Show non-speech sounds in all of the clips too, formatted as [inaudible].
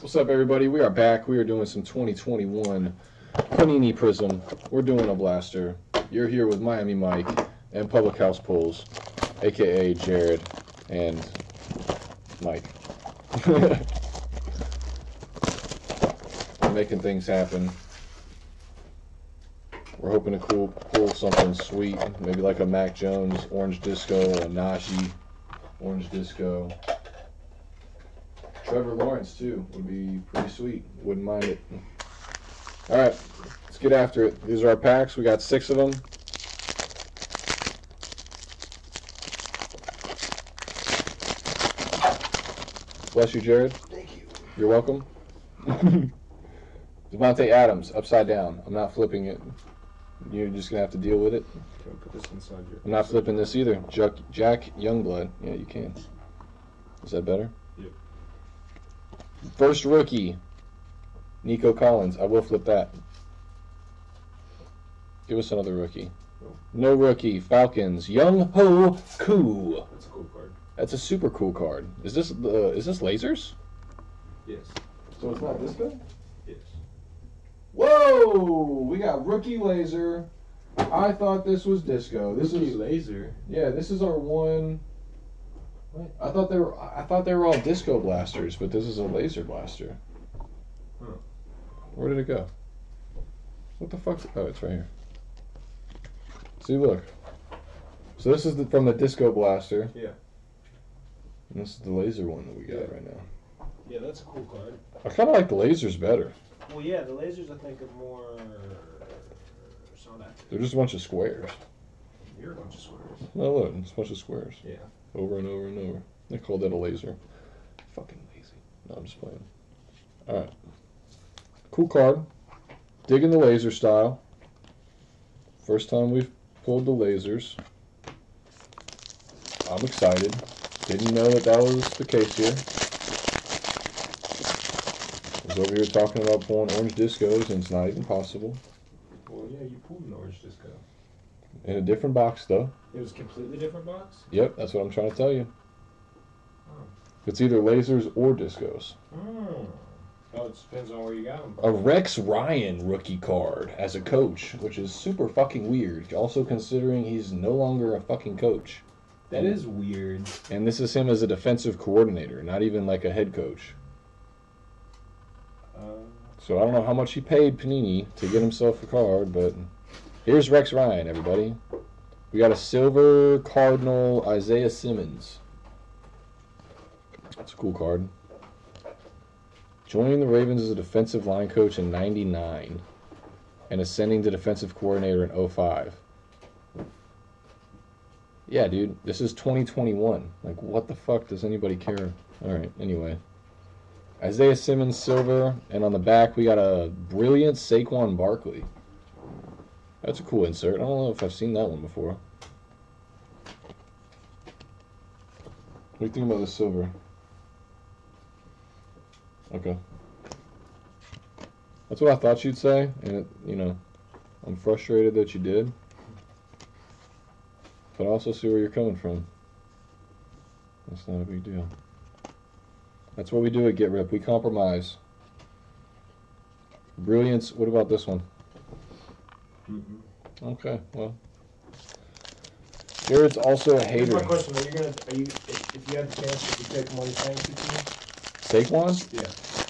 What's up, everybody? We are back. We are doing some 2021 Panini Prizm. We're doing a blaster. You're here with Miami Mike and Public House Pulls, aka Jared and Mike. [laughs] Making things happen. We're hoping to cool, pull something sweet, maybe like a Mac Jones Orange Disco, a Najee Orange Disco. Trevor Lawrence too would be pretty sweet. Wouldn't mind it. All right, let's get after it. These are our packs. We got six of them. Bless you, Jared. Thank you. You're welcome. [laughs] Davante Adams, upside down. I'm not flipping it. You're just gonna have to deal with it. Can put this inside your? I'm not flipping this either. Jack, Jack Youngblood. Yeah, you can. Is that better? Yep. First rookie, Nico Collins. I will flip that. Give us another rookie. No. No rookie. Falcons. Younghoe Koo. That's a cool card. That's a super cool card. Is this uh, is this lasers? Yes. So it's not this good. Yes. Whoa! We got rookie laser. I thought this was disco. This Rookie is laser. yeah. This is our one. I thought they were. I thought they were all disco blasters, but this is a laser blaster. Huh. Where did it go? What the fuck? Oh, it's right here. See, look. So this is the, from the disco blaster. Yeah. And this is the laser one that we got Yeah. right now. Yeah, that's a cool card. I kind of like the lasers better. Well, yeah, the lasers I think are more. They're just a bunch of squares. You're a bunch of squares. No, look, it's a bunch of squares. Yeah. Over and over and over. They called that a laser. Fucking lazy. No, I'm just playing. Alright. Cool card. Digging the laser style. First time we've pulled the lasers. I'm excited. Didn't know that that was the case here. Was over here talking about pulling orange discos and it's not even possible. Well, yeah, you pulled an orange disco. In a different box though. It was a completely different box. Yep, that's what I'm trying to tell you. Oh. It's either lasers or discos. Oh. Oh, it depends on where you got them. a Rex Ryan rookie card as a coach, which is super fucking weird. Also considering he's no longer a fucking coach. That is weird. And this is him as a defensive coordinator, not even like a head coach. Uh, So I don't know how much he paid Panini to get himself a card, but here's Rex Ryan, everybody. We got a silver cardinal Isaiah Simmons. That's a cool card. Joining the Ravens as a defensive line coach in 99 and ascending to defensive coordinator in 05. Yeah, dude, this is 2021. Like, what the fuck does anybody care? Alright, anyway. Isaiah Simmons silver, and on the back we got a brilliant Saquon Barkley. That's a cool insert. I don't know if I've seen that one before. What do you think about the silver? Okay. That's what I thought you'd say, and it, you know, I'm frustrated that you did. But I also see where you're coming from. That's not a big deal. That's what we do at Get Rip. We compromise. Brilliance. What about this one? Mm-mm. Okay, well. Jared's also a Here's hater. my question: Are you gonna? Are you? If, if you had the chance, would you take him on your fantasy team? Saquon? Yeah.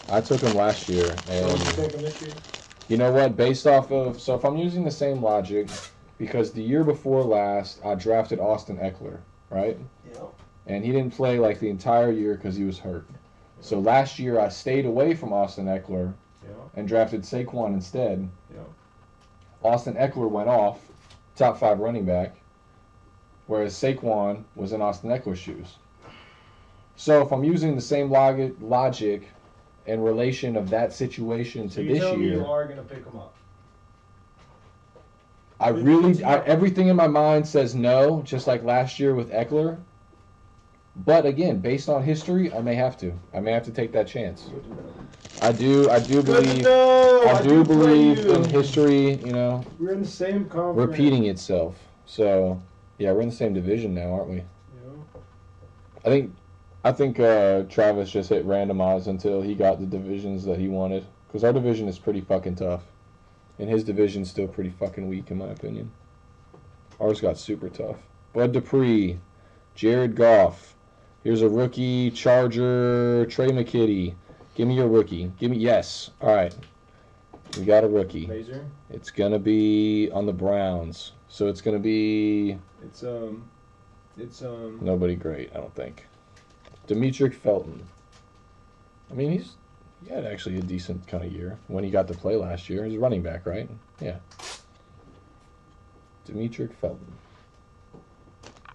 I took him last year, Or would you and take him this year? you know what? Based off of so, if I'm using the same logic, because the year before last, I drafted Austin Ekeler, right? Yeah. and he didn't play like the entire year because he was hurt. So last year I stayed away from Austin Ekeler Yeah. and drafted Saquon instead. Yeah. Austin Ekeler went off, top five running back, whereas Saquon was in Austin Ekeler's shoes. So if I'm using the same logic, logic and relation of that situation to this year, you are gonna pick him up. I really, I, everything in my mind says no, just like last year with Ekeler. But again, based on history, I may have to. I may have to take that chance. Good to know. I do. I do believe. I do believe in history. You know, We're in the same conference. repeating itself. So, yeah, we're in the same division now, aren't we? Yeah. I think. I I think uh, Travis just hit randomize until he got the divisions that he wanted. Because our division is pretty fucking tough. And his division's still pretty fucking weak, in my opinion. Ours got super tough. Bud Dupree, Jared Goff. Here's a rookie, Charger, Tre' McKitty. Give me your rookie. Give me, yes. All right. We got a rookie. Laser. It's going to be on the Browns. So it's going to be It's um, it's um. nobody great, I don't think. Demetric Felton. I mean, he's he had actually a decent kind of year when he got to play last year. He's running back, right? Yeah. Demetric Felton.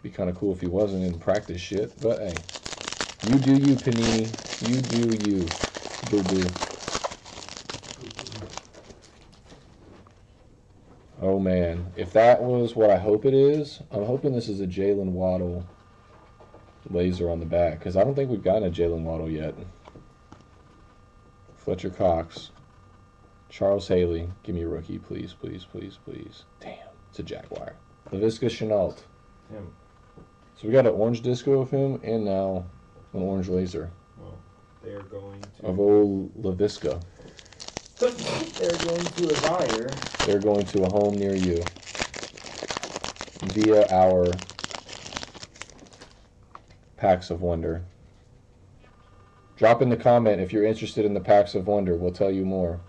Be kind of cool if he wasn't in practice shit, but hey. You do you, Panini. You do you. Boo boo. Oh man, if that was what I hope it is, I'm hoping this is a Jaylen Waddle laser on the back because I don't think we've gotten a Jaylen Waddle yet. Fletcher Cox, Charles Haley, give me a rookie, please, please, please, please. Damn, it's a Jaguar. Laviska Shenault. Him. So we got an orange disco of him and now an orange laser Well, they're going to. of old Laviska. they're going to a buyer. They're going to a home near you via our Packs of Wonder. Drop in the comment if you're interested in the Packs of Wonder. We'll tell you more.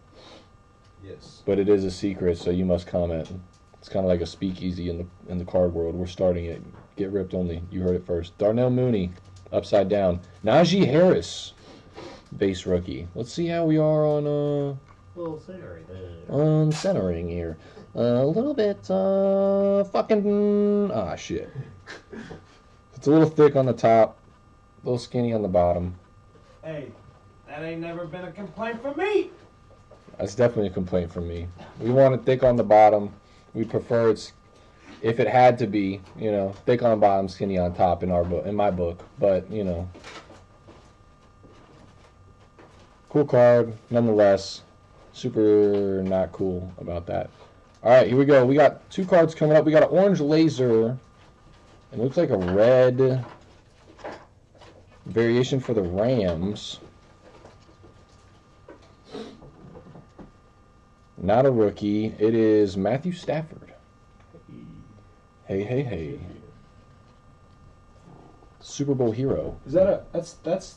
Yes. But it is a secret, so you must comment. It's kind of like a speakeasy in the in the card world. We're starting it. Get ripped only. You heard it first. Darnell Mooney, upside down. Najee Harris, base rookie. Let's see how we are on uh Little scenery on centering here. Uh, a little bit, uh, fucking, ah, shit. It's a little thick on the top, a little skinny on the bottom. Hey, that ain't never been a complaint from me. That's definitely a complaint from me. We want it thick on the bottom. We prefer it's, if it had to be, you know, thick on bottom, skinny on top in our book, in my book. But you know, cool card nonetheless. Super not cool about that. All right, here we go. We got two cards coming up. We got an orange laser. It looks like a red variation for the Rams. Not a rookie. It is Matthew Stafford. Hey, hey, hey. Super Bowl hero. Is that a? That's that's.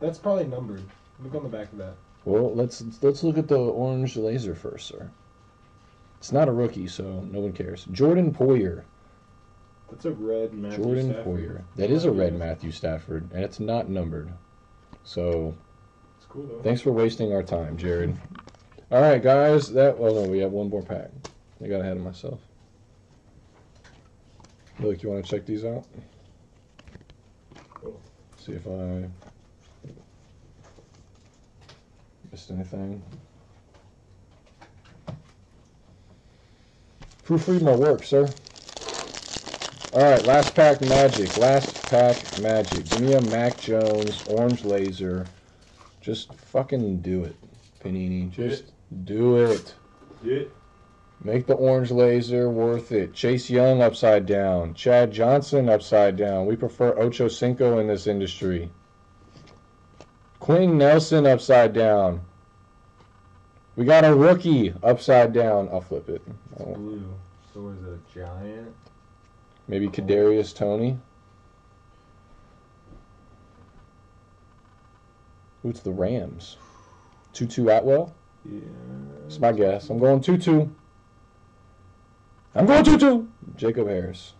That's probably numbered. Look on the back of that. Well, let's let's look at the orange laser first, sir. It's not a rookie, so no one cares. Jordan Poyer. That's a red Matthew Jordan Stafford. Poyer. That is a red Matthew Stafford, and it's not numbered. So It's cool though. thanks for wasting our time, Jared. All right, guys. That well, no, we have one more pack. I got ahead of myself. Look, you want to check these out? See if I missed anything. Proofread my work, sir. All right, last pack magic. Last pack magic. Give me a Mac Jones orange laser. Just fucking do it, Panini. Do Just do it. Make the orange laser worth it. Chase Young upside down. Chad Johnson upside down. We prefer Ocho Cinco in this industry. Quinn Nelson upside down. We got a rookie upside down. I'll flip it. It's blue. So is it a giant? Maybe oh. Kadarius Toney. Who's the Rams? Tutu Atwell. Yeah. That's my guess. I'm going Tutu. I'm going Tutu. Jacob Harris.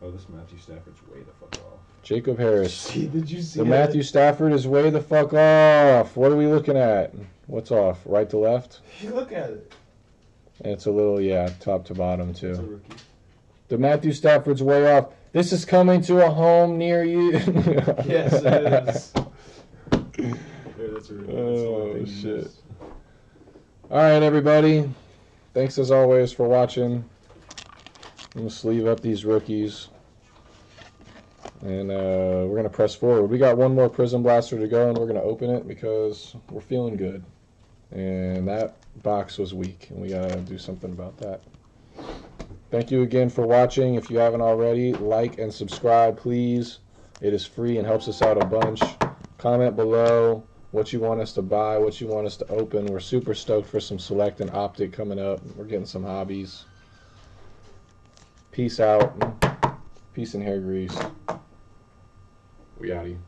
Oh, this Matthew Stafford's way the fuck off. Jacob Harris. [laughs] See, did you see The that? Matthew Stafford is way the fuck off. What are we looking at? What's off? Right to left? [laughs] You Look at it. It's a little, yeah, top to bottom too. rookie. The Matthew Stafford's way off. This is coming to a home near you. [laughs] Yes, it is. There, that's a rookie. That's Oh, shit. All right, everybody. Thanks as always for watching. I'm gonna sleeve up these rookies, and uh, we're gonna press forward. We got one more Prizm Blaster to go, and we're gonna open it because we're feeling good. And that box was weak, and we gotta do something about that. Thank you again for watching. If you haven't already, like and subscribe, please. It is free and helps us out a bunch. Comment below what you want us to buy, what you want us to open. We're super stoked for some select and optic coming up. We're getting some hobbies. Peace out. Peace and hair grease. We outie.